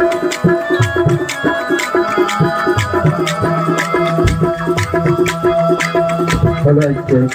I like it.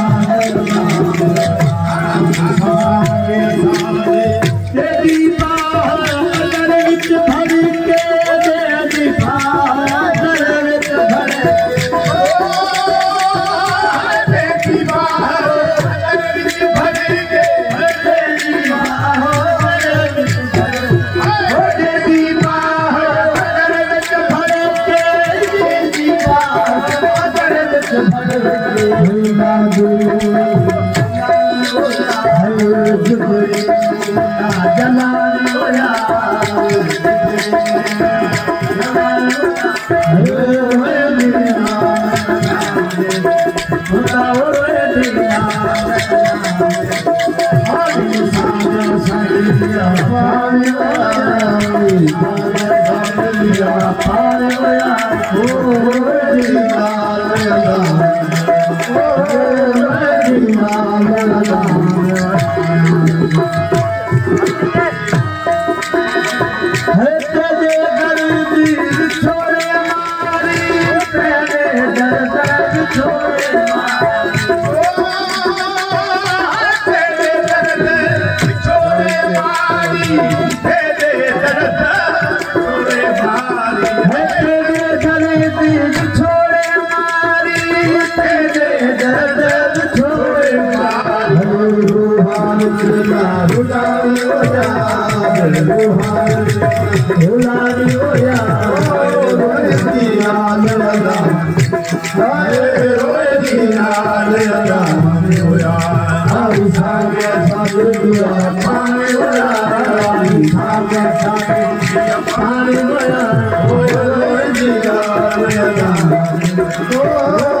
संगीत Oh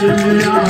Yeah.